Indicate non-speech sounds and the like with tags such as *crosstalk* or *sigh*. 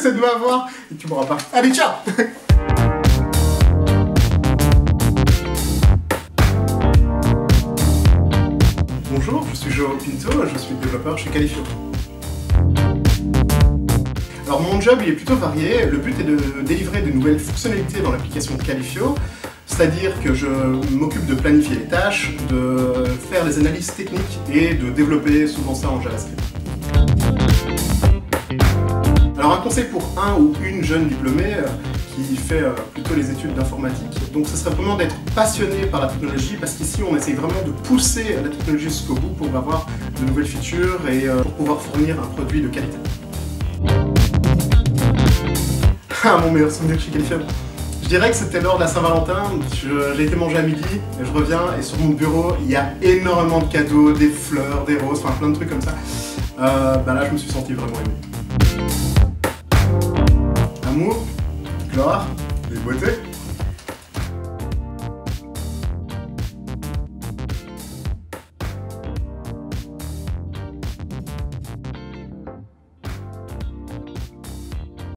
*laughs* essaie de m'avoir et tu m'auras pas. Allez, ciao *laughs* Bonjour, je suis Joao Pinto, je suis développeur chez Califio. Alors mon job il est plutôt varié, le but est de délivrer de nouvelles fonctionnalités dans l'application Califio, c'est-à-dire que je m'occupe de planifier les tâches, de faire les analyses techniques et de développer souvent ça en JavaScript. Conseil pour un ou une jeune diplômée euh, qui fait euh, plutôt les études d'informatique, donc ce serait vraiment d'être passionné par la technologie parce qu'ici on essaye vraiment de pousser la technologie jusqu'au bout pour avoir de nouvelles features et euh, pour pouvoir fournir un produit de qualité. *laughs* Ah mon meilleur souvenir chez Califium Je dirais que c'était lors de la Saint-Valentin, j'ai été manger à midi, et je reviens et sur mon bureau il y a énormément de cadeaux, des fleurs, des roses, enfin plein de trucs comme ça. bah là je me suis senti vraiment aimé amour, gloire et beauté.